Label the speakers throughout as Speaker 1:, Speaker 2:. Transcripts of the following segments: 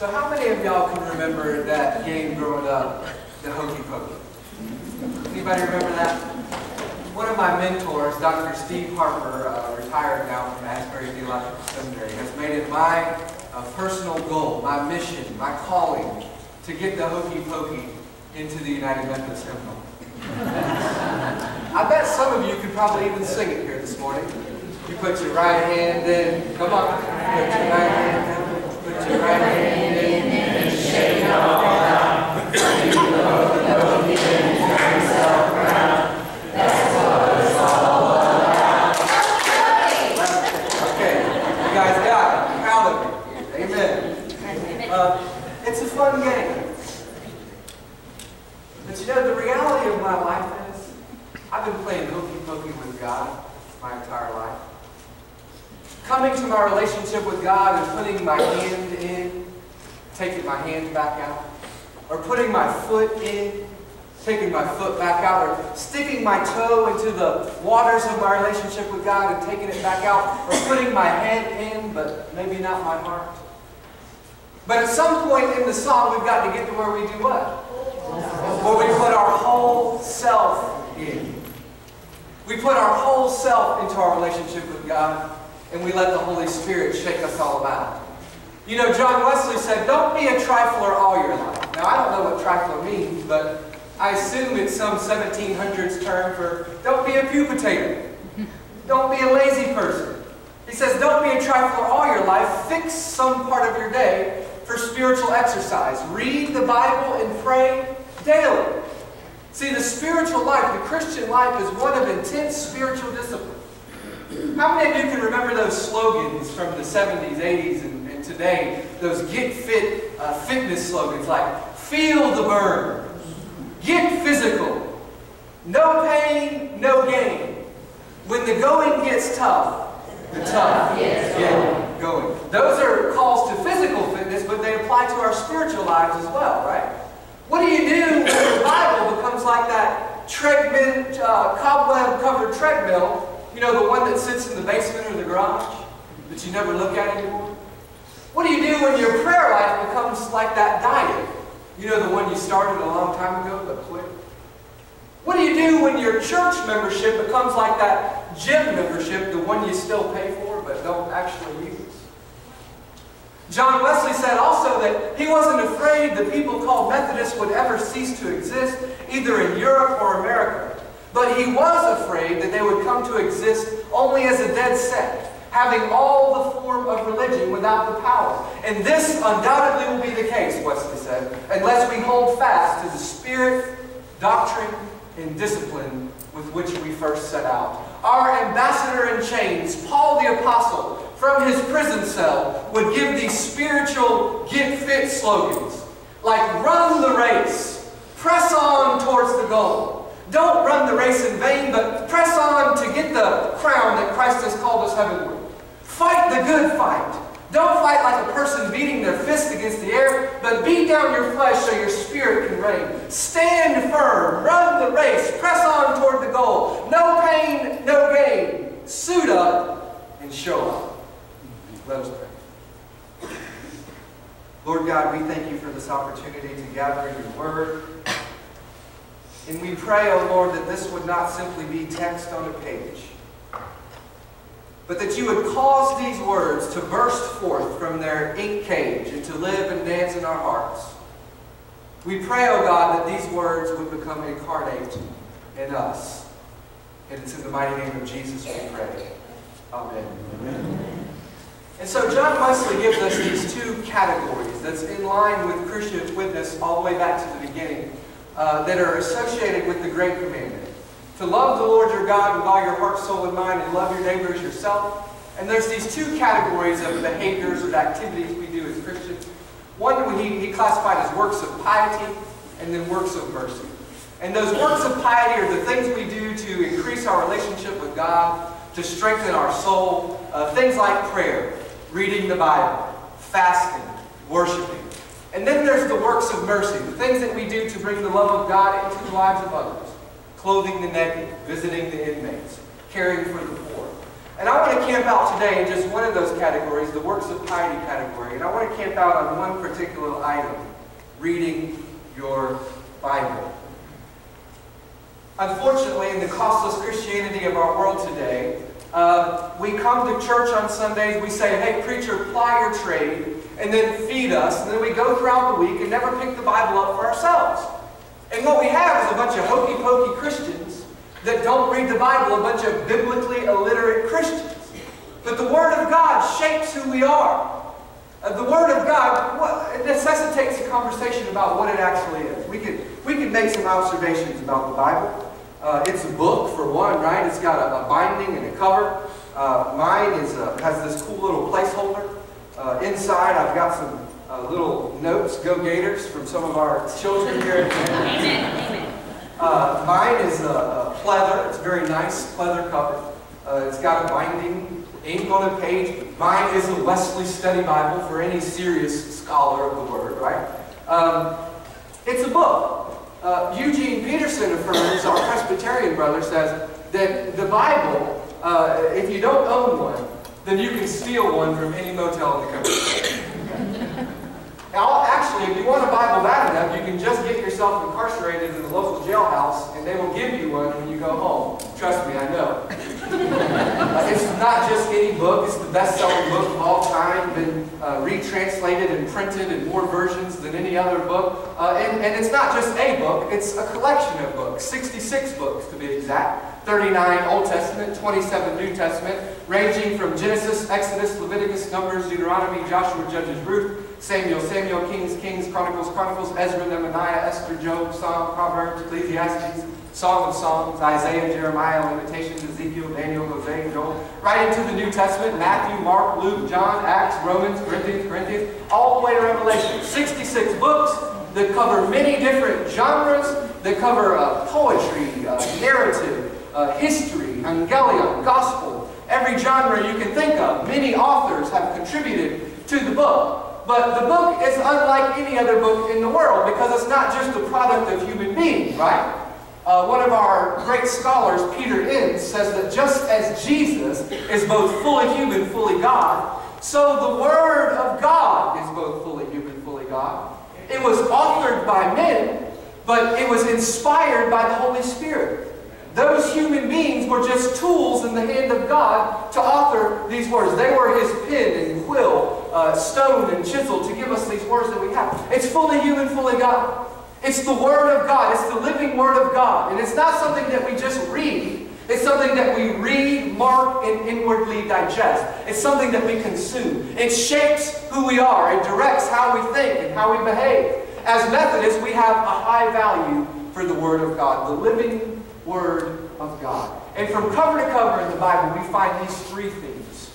Speaker 1: So how many of y'all can remember that game growing up, the Hokey Pokey? Anybody remember that? One of my mentors, Dr. Steve Harper, uh, retired now from Asbury Theological Seminary, has made it my uh, personal goal, my mission, my calling, to get the Hokey Pokey into the United Methodist Hymnal. I bet some of you could probably even sing it here this morning. You put your right hand in, come on, put your right hand in, put your right hand in, Coming to my relationship with God and putting my hand in, taking my hand back out, or putting my foot in, taking my foot back out, or sticking my toe into the waters of my relationship with God and taking it back out, or putting my head in, but maybe not my heart. But at some point in the song, we've got to get to where we do what? Where we put our whole self in. We put our whole self into our relationship with God, and we let the Holy Spirit shake us all about. You know, John Wesley said, don't be a trifler all your life. Now, I don't know what trifler means, but I assume it's some 1700s term for don't be a pew potato. Don't be a lazy person. He says, don't be a trifler all your life. Fix some part of your day for spiritual exercise. Read the Bible and pray daily. See, the spiritual life, the Christian life, is one of intense spiritual discipline. How many of you can remember those slogans from the 70s, 80s, and, and today? Those get fit uh, fitness slogans like, feel the burn, get physical, no pain, no gain. When the going gets tough, the tough get going. Those are calls to physical fitness, but they apply to our spiritual lives as well, right? What do you do when your Bible becomes like that treadmill, uh, cobweb-covered treadmill, you know, the one that sits in the basement or the garage that you never look at anymore? What do you do when your prayer life becomes like that diet? You know, the one you started a long time ago but quit? What do you do when your church membership becomes like that gym membership, the one you still pay for but don't actually use? John Wesley said also that he wasn't afraid the people called Methodists would ever cease to exist, either in Europe or America. But he was afraid that they would come to exist only as a dead sect, having all the form of religion without the power. And this undoubtedly will be the case, Wesley said, unless we hold fast to the spirit, doctrine, and discipline with which we first set out. Our ambassador in chains, Paul the Apostle, from his prison cell, would give these spiritual get fit slogans like run the race, press on towards the goal. Don't run the race in vain, but press on to get the crown that Christ has called us heavenward. Fight the good fight. Don't fight like a person beating their fist against the air, but beat down your flesh so your spirit can reign. Stand firm, run the race, press on toward the goal. No pain, no gain. Suit up and show up. Let us pray. Lord God, we thank you for this opportunity to gather in your word. And we pray, O oh Lord, that this would not simply be text on a page, but that you would cause these words to burst forth from their ink cage and to live and dance in our hearts. We pray, O oh God, that these words would become incarnate in us. And it's in the mighty name of Jesus we pray. Amen. Amen. And so John Wesley gives us these two categories that's in line with Christian witness all the way back to the beginning uh, that are associated with the Great Commandment. To love the Lord your God with all your heart, soul, and mind, and love your neighbor as yourself. And there's these two categories of behaviors or activities we do as Christians. One he, he classified as works of piety and then works of mercy. And those works of piety are the things we do to increase our relationship with God, to strengthen our soul, uh, things like prayer, reading the Bible, fasting, worshiping. And then there's the works of mercy, the things that we do to bring the love of God into the lives of others. Clothing the naked, visiting the inmates, caring for the poor. And I want to camp out today in just one of those categories, the works of piety category. And I want to camp out on one particular item, reading your Bible. Unfortunately, in the costless Christianity of our world today, uh, we come to church on Sundays, we say, hey, preacher, ply your trade, and then feed us, and then we go throughout the week and never pick the Bible up for ourselves. And what we have is a bunch of hokey-pokey Christians that don't read the Bible, a bunch of biblically illiterate Christians. But the Word of God shapes who we are. Uh, the Word of God what, it necessitates a conversation about what it actually is. We could, we could make some observations about the Bible. Uh, it's a book, for one, right? It's got a, a binding and a cover. Uh, mine is, uh, has this cool little placeholder. Uh, inside, I've got some uh, little notes, Go Gators, from some of our children here at the Amen. Uh, mine is a, a, pleather. It's very nice pleather cover. it's got a binding, ink on a page. Mine is a Wesley Study Bible for any serious scholar of the Word, right? Um, it's a book. Uh, Eugene Peterson affirms, our Presbyterian brother says, that the Bible, uh, if you don't own one, then you can steal one from any motel in the country. Now, actually, if you want a Bible bad enough, you can just get yourself incarcerated in the local jailhouse, and they will give you one when you go home. Trust me, I know. it's not just any book. It's the best-selling book of all time, been uh, retranslated and printed in more versions than any other book. Uh, and, and it's not just a book. It's a collection of books, 66 books to be exact. 39 Old Testament, 27 New Testament, ranging from Genesis, Exodus, Leviticus, Numbers, Deuteronomy, Joshua, Judges, Ruth, Samuel, Samuel, Kings, Kings, Chronicles, Chronicles, Ezra, Nehemiah, Esther, Job, Psalm, Proverbs, Ecclesiastes, Song of Songs, Isaiah, Jeremiah, Lamentations, Ezekiel, Daniel, Hosea, Joel, right into the New Testament, Matthew, Mark, Luke, John, Acts, Romans, Corinthians, Corinthians, all the way to Revelation. 66 books that cover many different genres, that cover uh, poetry, uh, narrative, uh, history, evangelion, gospel, every genre you can think of. Many authors have contributed to the book. But the book is unlike any other book in the world because it's not just the product of human beings, right? Uh, one of our great scholars, Peter Enns, says that just as Jesus is both fully human, fully God, so the Word of God is both fully human, fully God. It was authored by men, but it was inspired by the Holy Spirit. Those human beings were just tools in the hand of God to author these words. They were His pen and quill, uh, stone and chisel to give us these words that we have. It's fully human, fully God. It's the Word of God. It's the living Word of God. And it's not something that we just read. It's something that we read, mark, and inwardly digest. It's something that we consume. It shapes who we are. It directs how we think and how we behave. As Methodists, we have a high value for the Word of God, the living Word of God. And from cover to cover in the Bible, we find these three themes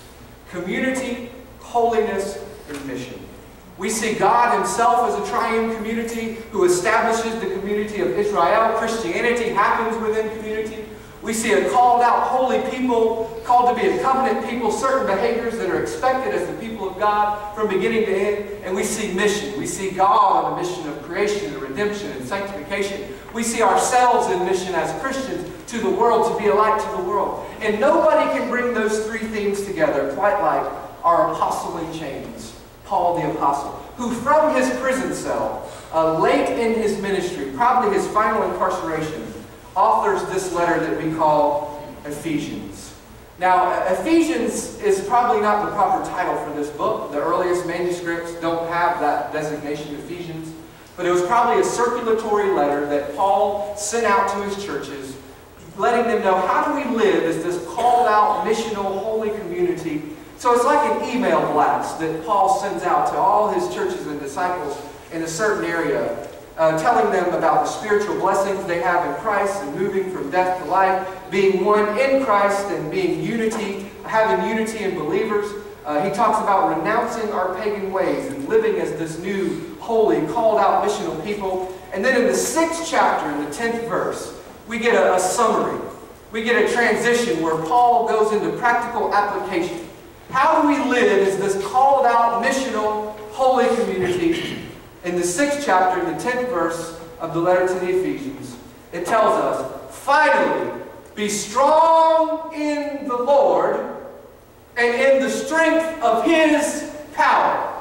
Speaker 1: community, holiness, and mission. We see God Himself as a triune community who establishes the community of Israel. Christianity happens within community. We see a called out holy people, called to be a covenant people, certain behaviors that are expected as the people of God from beginning to end. And we see mission. We see God on a mission of creation and redemption and sanctification. We see ourselves in mission as Christians to the world, to be a light to the world. And nobody can bring those three things together quite like our apostle in chains, Paul the apostle, who from his prison cell, uh, late in his ministry, probably his final incarceration, authors this letter that we call Ephesians. Now, Ephesians is probably not the proper title for this book. The earliest manuscripts don't have that designation, Ephesians. But it was probably a circulatory letter that Paul sent out to his churches, letting them know how do we live as this called out, missional, holy community. So it's like an email blast that Paul sends out to all his churches and disciples in a certain area uh, telling them about the spiritual blessings they have in Christ and moving from death to life, being one in Christ and being unity, having unity in believers. Uh, he talks about renouncing our pagan ways and living as this new, holy, called out missional people. And then in the sixth chapter, in the tenth verse, we get a, a summary. We get a transition where Paul goes into practical application. How do we live as this called out, missional, holy community in the sixth chapter, in the tenth verse of the letter to the Ephesians, it tells us, finally, be strong in the Lord and in the strength of His power.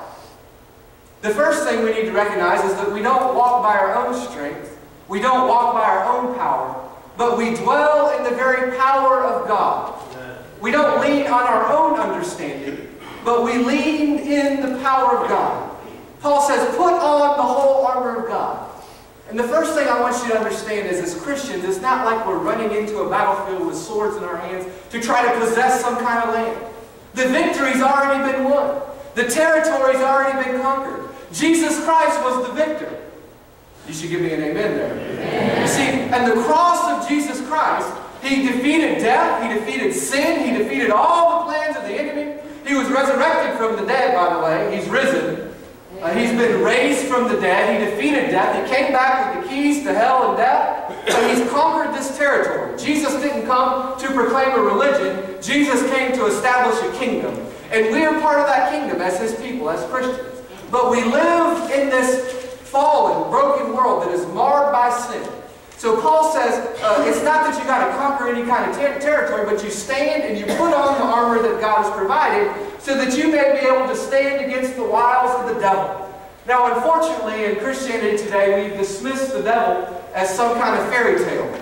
Speaker 1: The first thing we need to recognize is that we don't walk by our own strength, we don't walk by our own power, but we dwell in the very power of God. We don't lean on our own understanding, but we lean in the power of God. Paul says, put on the whole armor of God. And the first thing I want you to understand is, as Christians, it's not like we're running into a battlefield with swords in our hands to try to possess some kind of land. The victory's already been won. The territory's already been conquered. Jesus Christ was the victor. You should give me an amen there. Amen. You see, and the cross of Jesus Christ, He defeated death, He defeated sin, He defeated all the plans of the enemy. He was resurrected from the dead, by the way. He's risen. Uh, he's been raised from the dead. He defeated death. He came back with the keys to hell and death. And he's conquered this territory. Jesus didn't come to proclaim a religion. Jesus came to establish a kingdom. And we are part of that kingdom as his people, as Christians. But we live in this fallen, broken world that is marred by sin. So Paul says, uh, it's not that you got to conquer any kind of ter territory, but you stand and you put on the armor that God has provided so that you may be able to stand against the wiles of the devil. Now, unfortunately, in Christianity today, we've dismissed the devil as some kind of fairy tale.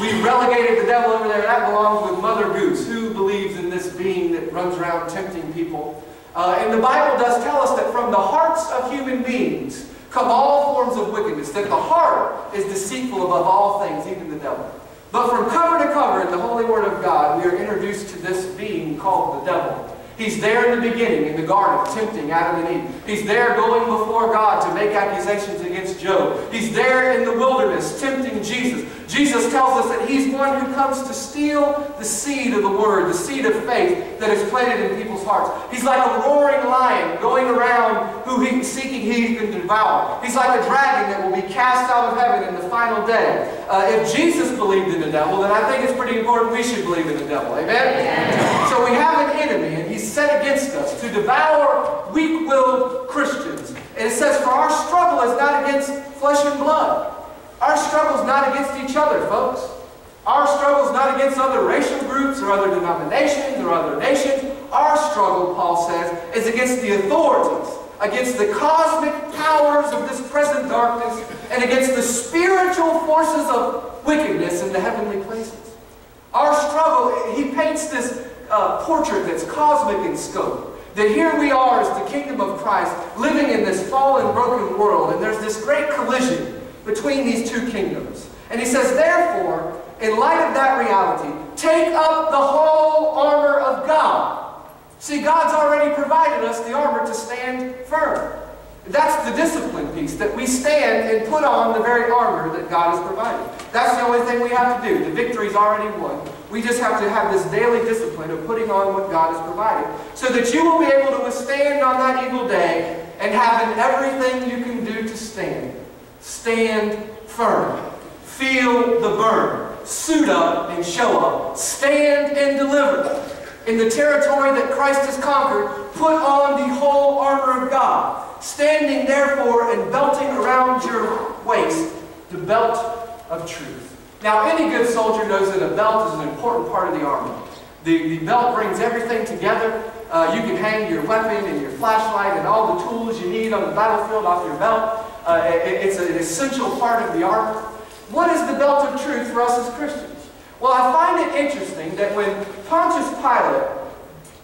Speaker 1: We've relegated the devil over there. That belongs with Mother Goose. Who believes in this being that runs around tempting people? Uh, and the Bible does tell us that from the hearts of human beings come all forms of wickedness, that the heart is deceitful above all things, even the devil. But from cover to cover in the Holy Word of God, we are introduced to this being called the devil. He's there in the beginning, in the garden, tempting Adam and Eve. He's there going before God to make accusations against Job. He's there in the wilderness, tempting Jesus. Jesus tells us that he's one who comes to steal the seed of the word, the seed of faith that is planted in people's hearts. He's like a roaring lion going around who he, seeking he can devour. He's like a dragon that will be cast out of heaven in the final day. Uh, if Jesus believed in the devil, then I think it's pretty important we should believe in the devil. Amen? So we have an enemy, and he's set against us to devour weak-willed Christians. And it says, for our struggle is not against flesh and blood. Our struggle is not against each other, folks. Our struggle is not against other racial groups or other denominations or other nations. Our struggle, Paul says, is against the authorities, against the cosmic powers of this present darkness, and against the spiritual forces of wickedness in the heavenly places. Our struggle, he paints this uh, portrait that's cosmic in scope. That here we are as the kingdom of Christ, living in this fallen, broken world, and there's this great collision between these two kingdoms. And he says, therefore, in light of that reality, take up the whole armor of God. See, God's already provided us the armor to stand firm. That's the discipline piece, that we stand and put on the very armor that God has provided. That's the only thing we have to do. The victory's already won. We just have to have this daily discipline of putting on what God has provided so that you will be able to withstand on that evil day and having everything you can do to stand. Stand firm. Feel the burn. Suit up and show up. Stand and deliver. In the territory that Christ has conquered, put on the whole armor of God, standing therefore and belting around your waist the belt of truth. Now, any good soldier knows that a belt is an important part of the armor. The, the belt brings everything together. Uh, you can hang your weapon and your flashlight and all the tools you need on the battlefield off your belt. Uh, it, it's an essential part of the armor. What is the belt of truth for us as Christians? Well, I find it interesting that when Pontius Pilate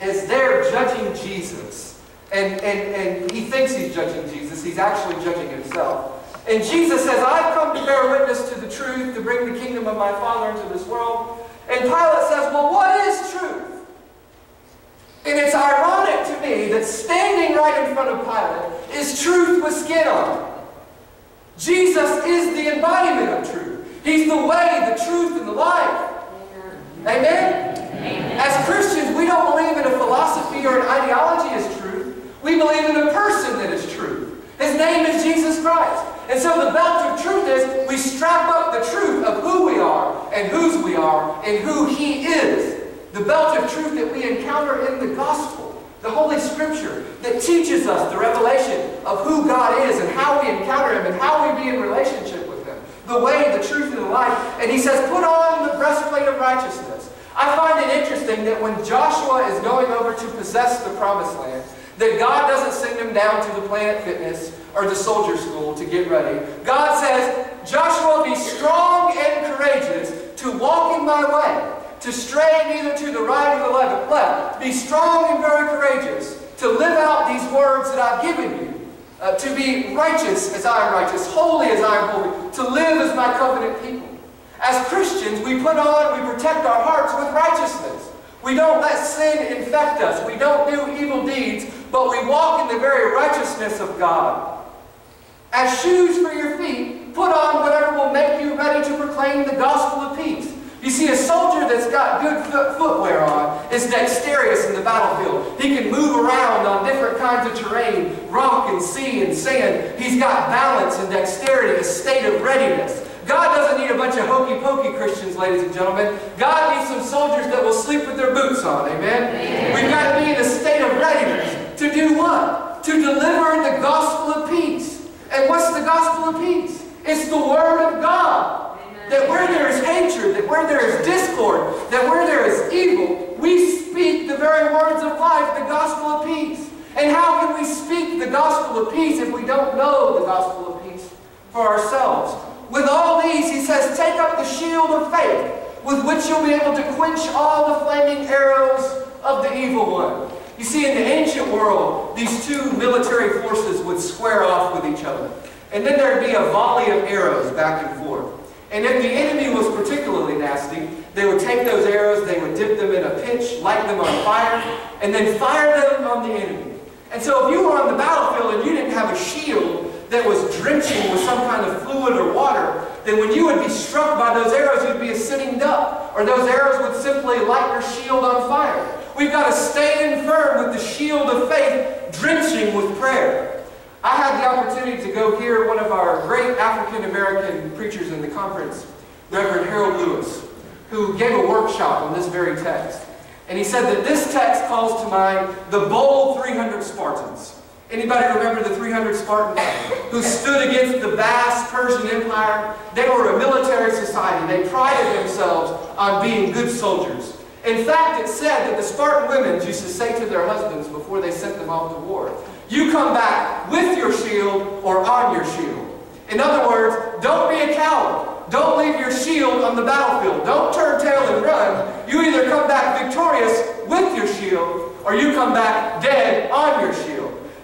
Speaker 1: is there judging Jesus, and, and, and he thinks he's judging Jesus, he's actually judging himself. And Jesus says, I've come to bear witness to the truth, to bring the kingdom of my Father into this world. And Pilate says, well, what is truth? And it's ironic to me that standing right in front of Pilate is truth with skin on. Jesus is the embodiment of truth. He's the way, the truth, and the life. Amen? Amen? As Christians, we don't believe in a philosophy or an ideology as truth. We believe in a person that is truth. His name is Jesus Christ. And so the belt of truth is we strap up the truth of who we are and whose we are and who He is. The belt of truth that we encounter in the gospel, the Holy Scripture, that teaches us the revelation of who God is and how we encounter Him and how we be in relationship with Him. The way, the truth, and the life. And He says, put on the breastplate of righteousness. I find it interesting that when Joshua is going over to possess the promised land, that God doesn't send him down to the Planet Fitness or the soldier school to get ready. God says, Joshua, be strong and courageous to walk in my way, to stray neither to the right or the left. Be strong and very courageous to live out these words that I've given you. Uh, to be righteous as I am righteous, holy as I am holy, to live as my covenant people. As Christians, we put on, we protect our hearts with righteousness. We don't let sin infect us. We don't do evil deeds, but we walk in the very righteousness of God. As shoes for your feet, put on whatever will make you ready to proclaim the gospel of peace. You see, a soldier that's got good foot footwear on is dexterous in the battlefield. He can move around on different kinds of terrain, rock and sea and sand. He's got balance and dexterity, a state of readiness. God doesn't need a bunch of hokey-pokey Christians, ladies and gentlemen. God needs some soldiers that will sleep with their boots on, amen? amen? We've got to be in a state of readiness. To do what? To deliver the gospel of peace. And what's the gospel of peace? It's the Word of God. Amen. That where there is hatred, that where there is discord, that where there is evil, we speak the very words of life, the gospel of peace. And how can we speak the gospel of peace if we don't know the gospel of peace for ourselves? With all these, he says, take up the shield of faith, with which you'll be able to quench all the flaming arrows of the evil one. You see, in the ancient world, these two military forces would square off with each other. And then there'd be a volley of arrows back and forth. And if the enemy was particularly nasty, they would take those arrows, they would dip them in a pitch, light them on fire, and then fire them on the enemy. And so if you were on the battlefield and you didn't have a shield, that was drenching with some kind of fluid or water, then when you would be struck by those arrows, you'd be a sitting duck, or those arrows would simply light your shield on fire. We've got to stand firm with the shield of faith, drenching with prayer. I had the opportunity to go hear one of our great African-American preachers in the conference, Reverend Harold Lewis, who gave a workshop on this very text. And he said that this text calls to mind the bold 300 Spartans. Anybody remember the 300 Spartans who stood against the vast Persian Empire? They were a military society. They prided themselves on being good soldiers. In fact, it said that the Spartan women used to say to their husbands before they sent them off to war, you come back with your shield or on your shield. In other words, don't be a coward. Don't leave your shield on the battlefield. Don't turn tail and run. You either come back victorious with your shield or you come back dead on your shield.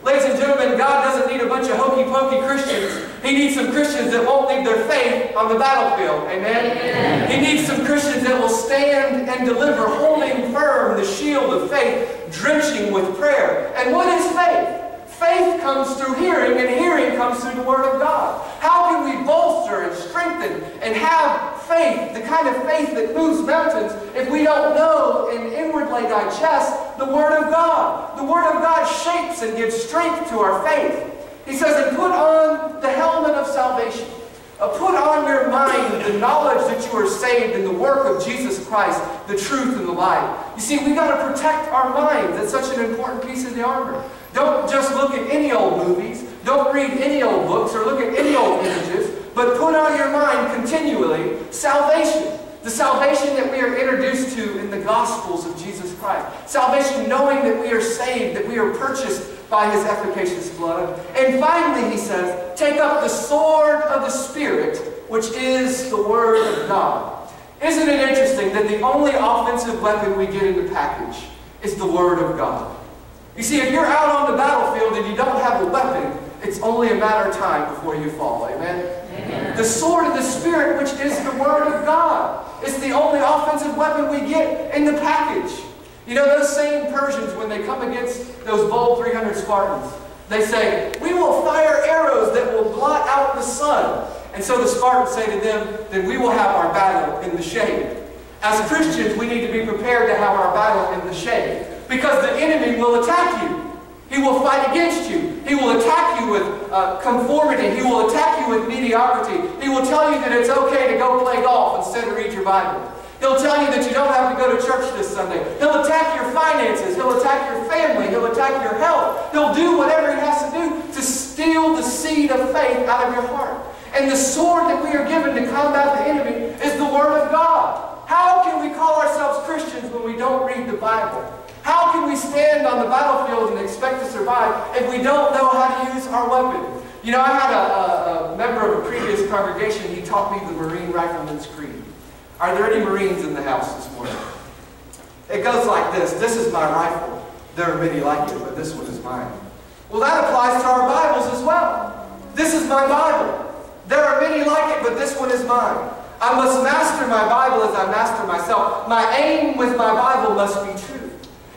Speaker 1: Ladies and gentlemen, God doesn't need a bunch of hokey-pokey Christians. He needs some Christians that won't leave their faith on the battlefield. Amen? Amen? He needs some Christians that will stand and deliver, holding firm the shield of faith, drenching with prayer. And what is faith? Faith comes through hearing, and hearing comes through the Word of God. How can we bolster and strengthen and have faith, the kind of faith that moves mountains, if we don't know and inwardly digest the Word of God? The Word of God shapes and gives strength to our faith. He says, and put on the helmet of salvation. Uh, put on your mind the knowledge that you are saved in the work of Jesus Christ, the truth and the light. You see, we got to protect our minds. That's such an important piece of the armor. Don't just look at any old movies. Don't read any old books or look at any old images, but put on your mind continually salvation. The salvation that we are introduced to in the Gospels of Jesus Christ. Salvation knowing that we are saved, that we are purchased by His efficacious blood. And finally, he says, take up the sword of the Spirit, which is the Word of God. Isn't it interesting that the only offensive weapon we get in the package is the Word of God? You see, if you're out on the battlefield and you don't have a weapon, it's only a matter of time before you fall. Amen? The sword of the Spirit, which is the Word of God, is the only offensive weapon we get in the package. You know, those same Persians, when they come against those bold 300 Spartans, they say, we will fire arrows that will blot out the sun. And so the Spartans say to them, then we will have our battle in the shade. As Christians, we need to be prepared to have our battle in the shade. Because the enemy will attack you. He will fight against you. He will attack you with uh, conformity. He will attack you with mediocrity. He will tell you that it's okay to go play golf instead of read your Bible. He'll tell you that you don't have to go to church this Sunday. He'll attack your finances. He'll attack your family. He'll attack your health. He'll do whatever he has to do to steal the seed of faith out of your heart. And the sword that we are given to combat the enemy is the Word of God. How can we call ourselves Christians when we don't read the Bible? How can we stand on the battlefield and expect to survive if we don't know how to use our weapon? You know, I had a, a, a member of a previous congregation, he taught me the Marine Rifleman's Creed. Are there any Marines in the house this morning? It goes like this. This is my rifle. There are many like it, but this one is mine. Well, that applies to our Bibles as well. This is my Bible. There are many like it, but this one is mine. I must master my Bible as I master myself. My aim with my Bible must be true.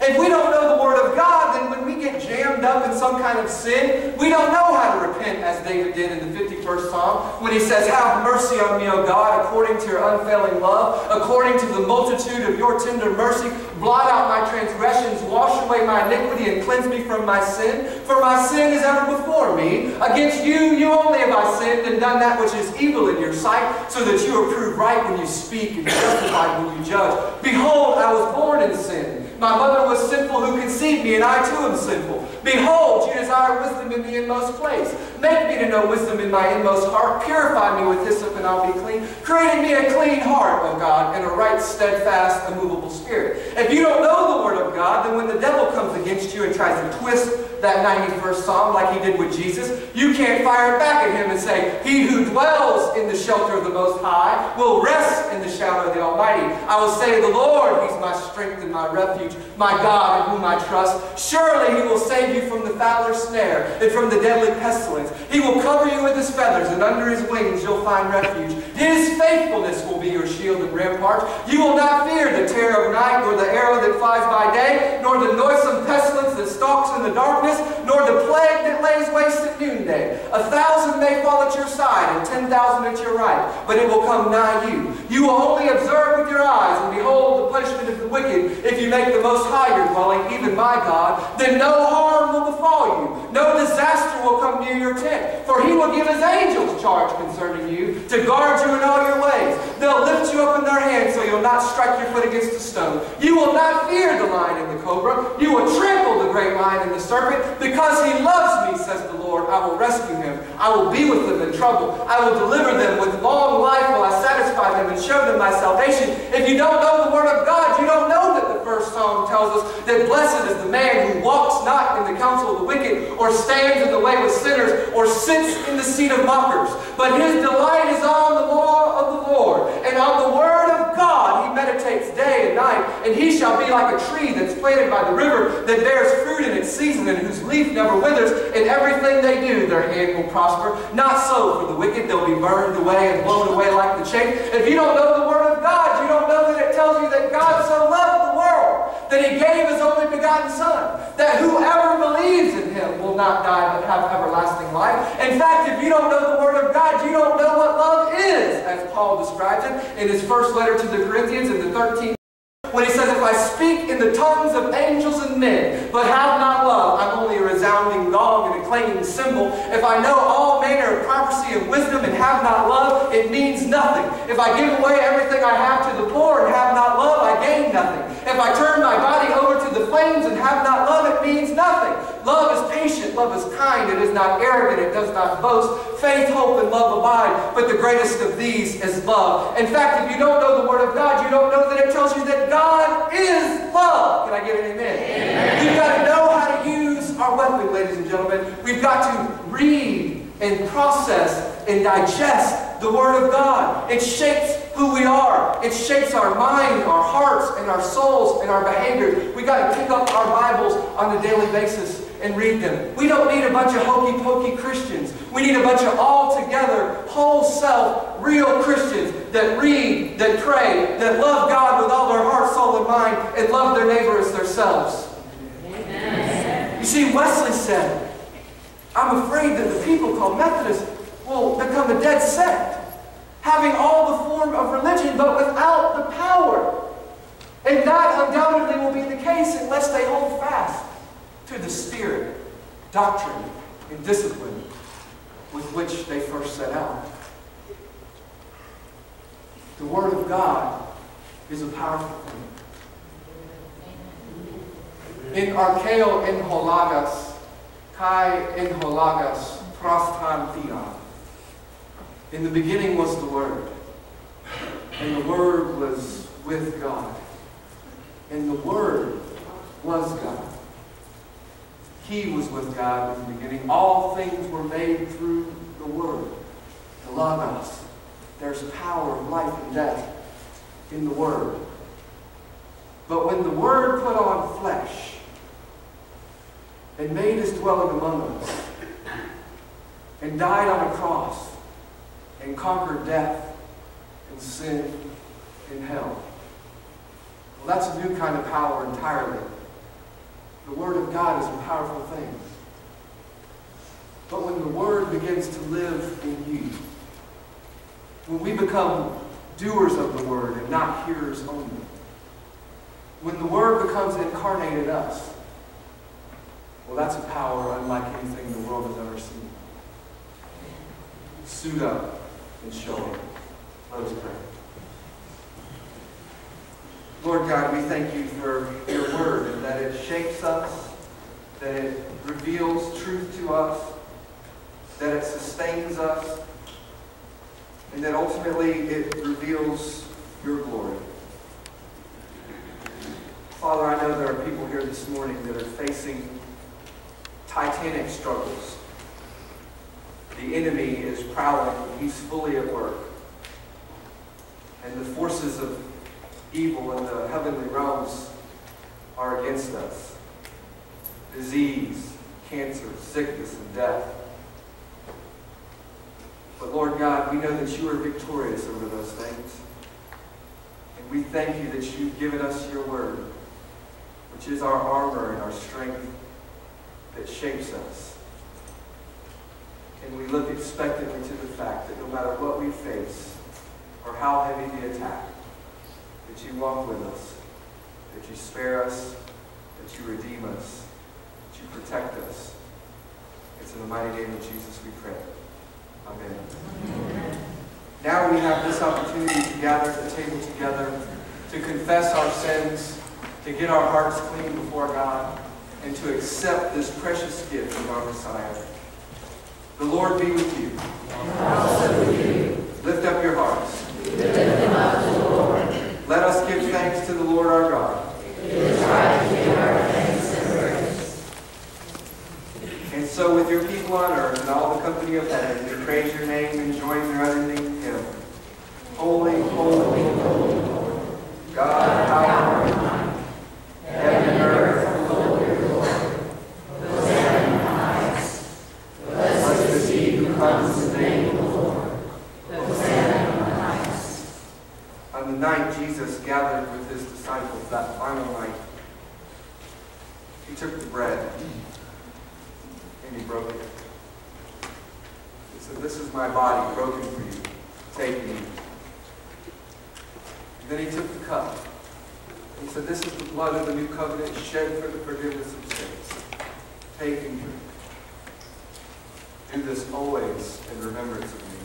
Speaker 1: If we don't know the Word of God, then when we get jammed up in some kind of sin, we don't know how to repent, as David did in the 51st Psalm, when he says, Have mercy on me, O God, according to your unfailing love, according to the multitude of your tender mercy. Blot out my transgressions, wash away my iniquity, and cleanse me from my sin. For my sin is ever before me. Against you, you only have I sinned and done that which is evil in your sight, so that you are proved right when you speak and justified when you judge. Behold, I was born in sin. My mother was sinful who conceived me, and I too am sinful. Behold, you desire wisdom in the inmost place. Make me to know wisdom in my inmost heart. Purify me with hyssop, and I'll be clean. Create in me a clean heart, O God, and a right, steadfast, immovable spirit. If you don't know the Word of God, then when the devil comes against you and tries to twist that 91st Psalm like he did with Jesus, you can't fire back at him and say, He who dwells in the shelter of the Most High will rest in the shadow of the Almighty. I will say, The Lord, He's my strength and my refuge, my God in whom I trust. Surely He will save you from the fowler's snare and from the deadly pestilence. He will cover you with His feathers, and under His wings you'll find refuge. His faithfulness will be your shield and rampart. You will not fear the terror of night, nor the arrow that flies by day, nor the noisome pestilence that stalks in the darkness nor the plague that lays waste at noonday. A thousand may fall at your side, and ten thousand at your right, but it will come nigh you. You will only observe with your eyes, and behold the punishment of the wicked, if you make the Most High your dwelling, even my God. Then no harm will befall you, no disaster will come near your tent, for he will give his angels charge concerning you, to guard you in all your ways. They'll lift you up in their hands, so you'll not strike your foot against a stone. You will not fear the lion and the cobra. You will trample the great lion and the serpent. Because he loves me, says the Lord, I will rescue him. I will be with them in trouble. I will deliver them with long life will I satisfy them and show them my salvation. If you don't know the word of God, you don't know that the first psalm tells us that blessed is the man who walks not in the counsel of the wicked, or stands in the way with sinners, or sits in the seat of mockers. But his delight is on the law of the Lord, and on the word of God he meditates day and night. And he shall be like a tree that's planted by the river, that bears fruit in its season, and whose leaf never withers. In everything they do, their hand will prosper. Not so for the wicked, they'll be burned away and blown away like the chaff. If you don't know the word of God, you don't know that it tells you that God so loved that he gave his only begotten Son, that whoever believes in him will not die but have everlasting life. In fact, if you don't know the word of God, you don't know what love is, as Paul describes it in his first letter to the Corinthians in the 13th when he says, If I speak in the tongues of angels and men, but have not love, I'm only a resounding gong and a clanging cymbal. If I know all manner of prophecy and wisdom and have not love, it means nothing. If I give away everything I have to the poor and have not love, I gain nothing. If I turn my body over to the flames and have not love, it means nothing. Love is patient, love is kind, it is not arrogant, it does not boast. Faith, hope, and love abide, but the greatest of these is love. In fact, if you don't know the Word of God, you don't know that it tells you that God is love. Can I get an amen? amen. We've got to know how to use our weapon, ladies and gentlemen. We've got to read and process and digest the Word of God. It shapes who we are. It shapes our mind, our hearts, and our souls, and our behaviors. we got to pick up our Bibles on a daily basis and read them. We don't need a bunch of hokey pokey Christians. We need a bunch of all together, whole self, real Christians that read, that pray, that love God with all their heart, soul, and mind, and love their neighbor as themselves. Amen. You see, Wesley said, I'm afraid that the people called Methodists will become a dead sect, having all the form of religion but without the power. And that undoubtedly will be the case unless they hold fast to the spirit, doctrine, and discipline with which they first set out. The Word of God is a powerful thing. In archeo in holagas, kai in holagas, prostan theon. In the beginning was the Word, and the Word was with God. And the Word was God. He was with God in the beginning. All things were made through the Word, the Logos. There's power of life and death in the Word. But when the Word put on flesh and made his dwelling among us and died on a cross and conquer death and sin and hell, well, that's a new kind of power entirely. The Word of God is a powerful thing. But when the Word begins to live in you, when we become doers of the Word and not hearers only, when the Word becomes incarnated in us, well, that's a power unlike anything the world has ever seen. Suit up and show up. Let us pray. Lord God, we thank you for your word and that it shapes us, that it reveals truth to us, that it sustains us, and that ultimately it reveals your glory. Father, I know there are people here this morning that are facing titanic struggles. The enemy is prowling, he's fully at work. And the forces of evil in the heavenly realms are against us. Disease, cancer, sickness, and death. But Lord God, we know that you are victorious over those things. And we thank you that you've given us your word, which is our armor and our strength that shapes us. And we look expectantly to the fact that no matter what we face or how heavy the attack, that you walk with us, that you spare us, that you redeem us, that you protect us. It's in the mighty name of Jesus we pray. Amen. Now we have this opportunity to gather at the table together, to confess our sins, to get our hearts clean before God, and to accept this precious gift of our Messiah. The Lord be with you.
Speaker 2: Also with you.
Speaker 1: Lift up your hearts.
Speaker 2: Lift them up to the Lord.
Speaker 1: Let us give thanks to the Lord our God.
Speaker 2: It is right to give our thanks and praise.
Speaker 1: And so with your people on earth and all the company of heaven, we praise your name and join their unending hymn. Holy, holy, Lord, God, power and might, heaven and earth are full of your glory.
Speaker 2: Hosanna in the highest.
Speaker 1: Blessed is he who comes in the name of the Lord.
Speaker 2: Hosanna in the highest.
Speaker 1: On the night Jesus gathered with his disciples, that final night, he took the bread and he broke it. He said, This is my body broken for you. Take. And then he took the cup. He said, This is the blood of the new covenant shed for the forgiveness of sins. Take and drink. Do this always in remembrance of me.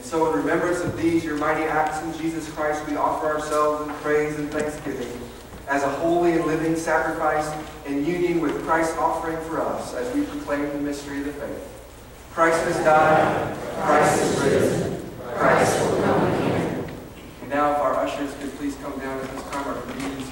Speaker 1: And so, in remembrance of these, your mighty acts in Jesus Christ, we offer ourselves in praise and thanksgiving as a holy and living sacrifice in union with Christ's offering for us as we proclaim the mystery of the faith. Christ has died, Christ is risen,
Speaker 2: Christ will come again.
Speaker 1: And now, if our ushers could please come down at this time, our communion